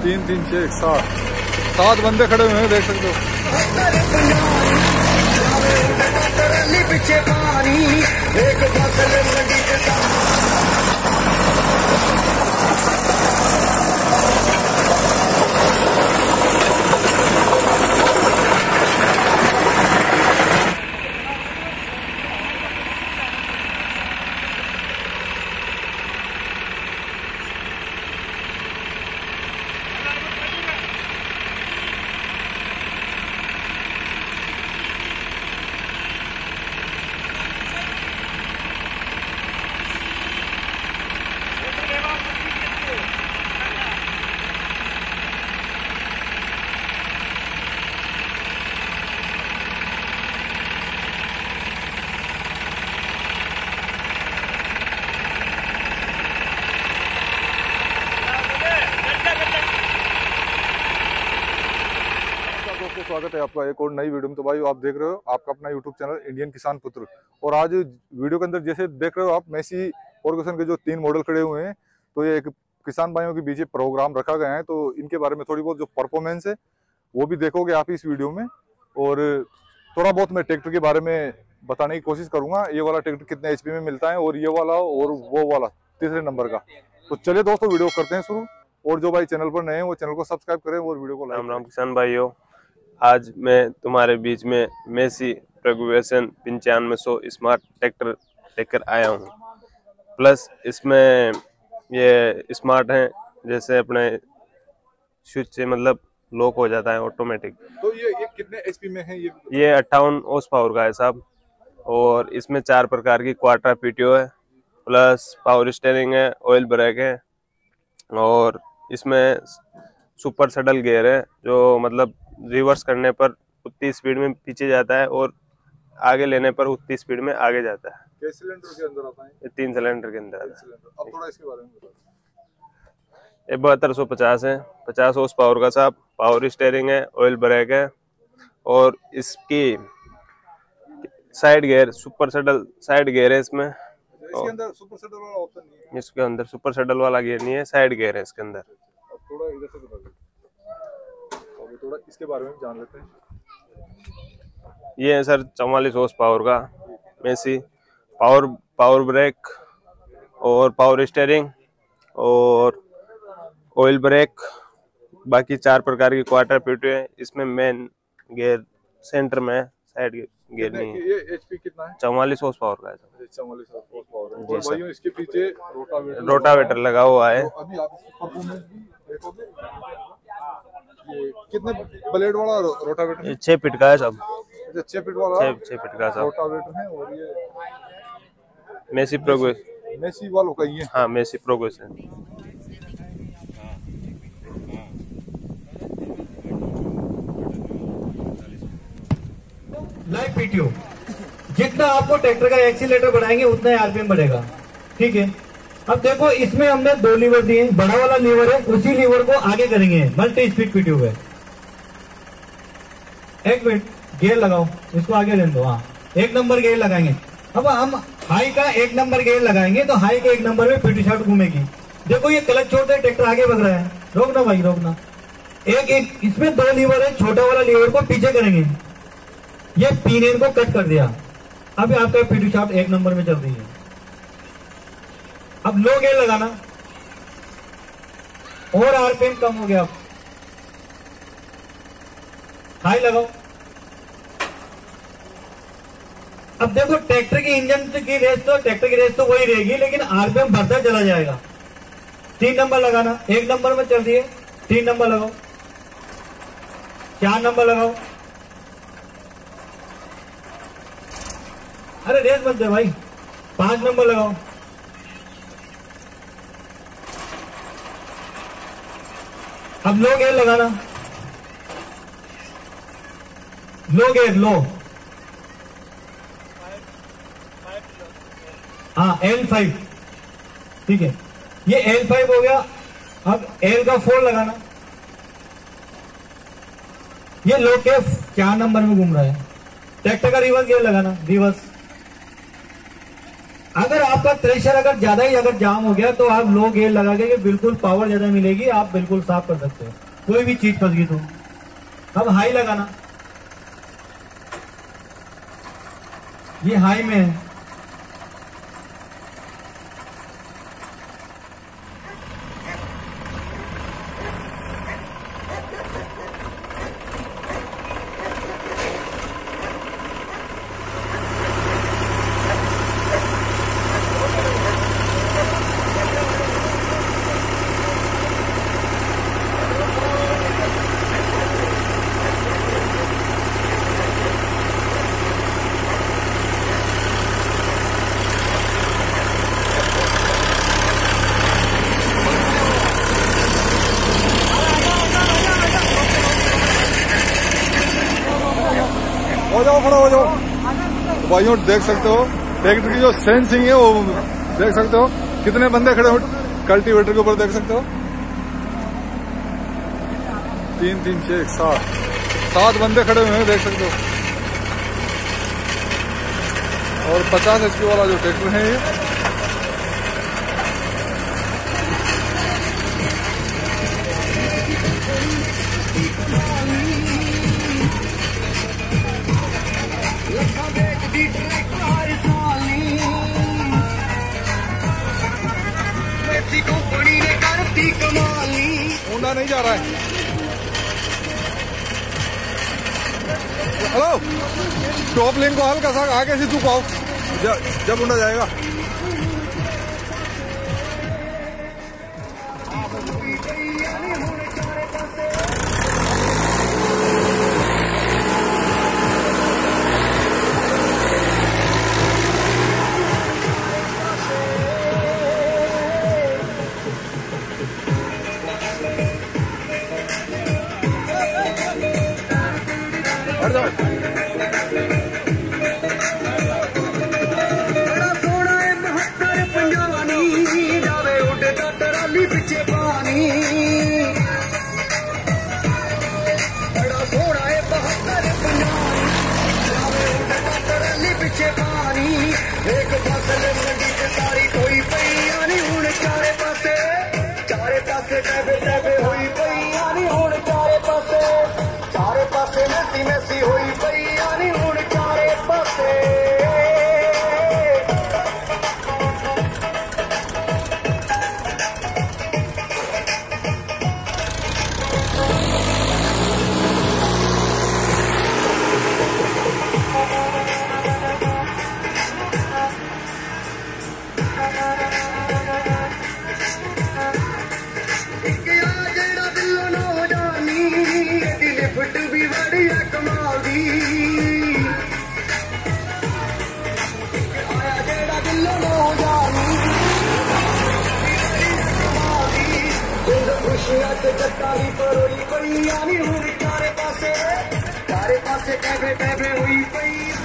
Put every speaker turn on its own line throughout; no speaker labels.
तीन तीन छः सात। सात बंदे खड़े हुए हैं, देख सकते हो।
पीछे पानी एक
स्वागत है आपका एक और नई वीडियो में। तो भाई, आप देख रहे हो, आपका अपना यूट्यूब चैनल इंडियन किसान पुत्र और आज वीडियो के अंदर जैसे देख रहे हो आप मेसी ऑर्गेशन के जो तीन मॉडल खड़े हुए हैं तो ये एक किसान भाइयों के बीच प्रोग्राम रखा गया है। तो इनके बारे में थोड़ी बहुत जो परफॉर्मेंस है, वो भी देखोगे आप इस वीडियो में। और थोड़ा बहुत मैं ट्रैक्टर के बारे में बताने की कोशिश करूँगा। ये वाला ट्रैक्टर कितने एचपी में मिलता है, और ये वाला, और वो वाला, तीसरे नंबर का। तो चलिए दोस्तों, वीडियो करते हैं शुरू। और जो भाई चैनल पर नए हैं, वो चैनल को सब्सक्राइब करें और वीडियो को लाइक
राम राम, किसान भाइयों। आज मैं तुम्हारे बीच में मेसी प्रगुएशन पंचानवे सौ स्मार्ट ट्रैक्टर लेकर आया हूँ। प्लस इसमें ये स्मार्ट हैं जैसे अपने स्विच से मतलब लॉक हो जाता है ऑटोमेटिक
तो ये ये कितने एचपी में है ये?
ये अट्ठावन ओस पावर का है साहब। और इसमें चार प्रकार की क्वार्टर पीटीओ है प्लस पावर स्टेयरिंग है ऑयल ब्रेक है और इसमें सुपर सडल गियर है जो मतलब रिवर्स करने पर उतनी स्पीड में पीछे जाता है और आगे लेने पर उतनी स्पीड में आगे जाता है।
कैसे सिलेंडर के अंदर आता है?
तीन सिलेंडर के अंदर आता है।
अब थोड़ा इसके बारे में बताओ।
ये बहत्तर सौ पचास है। पचास ओस पावर का साहब। पावर स्टेयरिंग है ऑयल ब्रेक है और इसकी side gear super saddle side gear है इसमें।
इसके अंदर सुपर सेटर वाला ऑप्शन नहीं है।
इसके अंदर सुपर सडल वाला गियर नहीं है साइड गेयर है इसके अंदर।
थोड़ा इसके बारे में जान लेते हैं?
ये है सर चौवालीस ओस पावर का मेसी पावर पावर ब्रेक और पावर स्टेयरिंग और ऑयल ब्रेक बाकी चार प्रकार की क्वार्टर पीटी है इसमें मेन गियर सेंटर में साइड गियर नहीं है।
ये एचपी कितना है?
चौवालीस ओस पावर का है सर।
चौवालीस हॉर्स पावर
जी सर।
इसके पीछे रोटावेटर
लगा हुआ है।
तो अभी आप परफॉर्मेंस देखोगे? ये कितने ब्लेड वाला रो- रोटावेटर है?
छह फीट का है सब।
अच्छा छह फीट वाला?
छह छह फीट का सब।
रोटावेटर है और ये
मेसी प्रोग्रेस।
मेसी वालों का ये
हाँ मेसी प्रोग्रेस है।
Live PTO. जितना आपको ट्रैक्टर का एक्सीलेटर बढ़ाएँगे उतना ही आरपीएम बढ़ेगा। ठीक है? अब देखो, इसमें हमने दो लीवर दिए बड़ा वाला लीवर है, उसी लीवर को आगे करेंगे। मल्टी स्पीड पीटीओ है। एक मिनट गेयर लगाओ। इसको आगे रहने दो हाँ। एक नंबर गेयर लगाएँगे। अब हम हाई का एक नंबर गेयर लगाएँगे तो हाई के एक नंबर में पीटी शॉट घूमेगी। देखो, ये क्लच छोड़ते ट्रैक्टर आगे बढ़ रहा है। रोकना भाई, रोकना। एक एक इसमें दो लीवर है, छोटा वाला लीवर को पीछे करेंगे। ये पीनेन को कट कर दिया। अभी आपका पीटी शॉट एक नंबर में चल रही है। अब लो गेयर लगाना। और आरपीएम कम हो गया। अब हाई लगाओ। अब देखो, ट्रैक्टर की इंजन की रेस तो ट्रैक्टर की रेस तो वही रहेगी, लेकिन आरपीएम बढ़ता चला जाएगा। तीन नंबर लगाना। एक नंबर में चल है। तीन नंबर लगाओ। चार नंबर लगाओ। अरे रेस बनते भाई। पाँच नंबर लगाओ। अब लो गेयर लगाना। लो गेयर लो। हाँ एल फाइव ठीक है। ये एल फाइव हो गया। अब एल का फोर लगाना। ये लो के चार नंबर में घूम रहा है? ट्रैक्टर का रिवर्स गेयर लगाना रिवर्स अगर आपका प्रेशर अगर ज़्यादा ही अगर जाम हो गया तो आप लो गेयर लगा के बिल्कुल पावर ज़्यादा मिलेगी, आप बिल्कुल साफ़ कर सकते हो। कोई भी चीज़ फंस गई तो। अब हाई लगाना। ये हाई में है।
हो तो भाइयों देख सकते हो ट्रैक्टर की जो सेंसिंग है वो देख सकते हो। कितने बंदे खड़े हो कल्टीवेटर के ऊपर देख सकते हो। तीन तीन, छह सात। सात बंदे खड़े हुए हैं, देख सकते हो। और पचास एचपी वाला जो ट्रैक्टर है ये। जा रहा है हेलो टॉप लेन को हल्का सा आगे से झुकाओ जब जब ऊंडा जाएगा।
आई परोई पई आनी हूँ तारे पासे तारे पासे टैबे टैबे हुई पई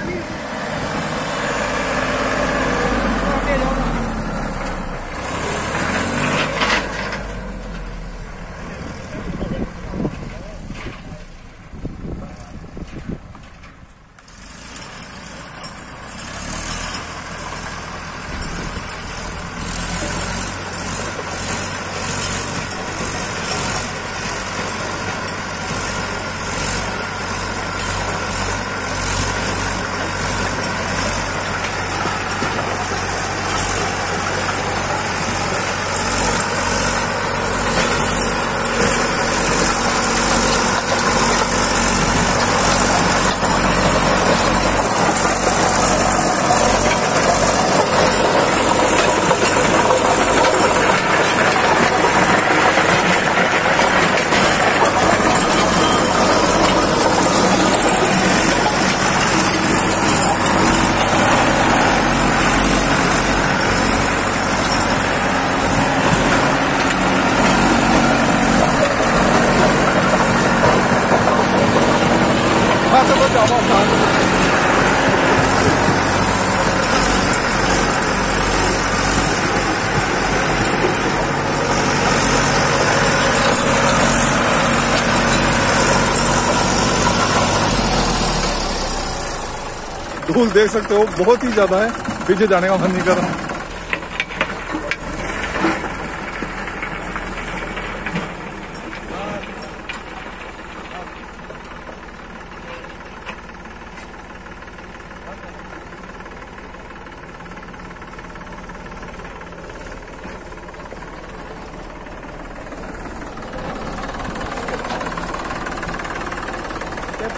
देख सकते हो बहुत ही ज़्यादा है। पीछे जाने का मन नहीं कर रहा।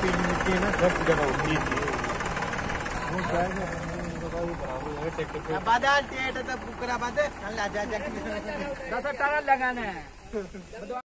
तीन मिनट है ना दस जगह होती है।
बादल टेट तो बुकरा बादल। जा जा जा दस टाका लगाना है।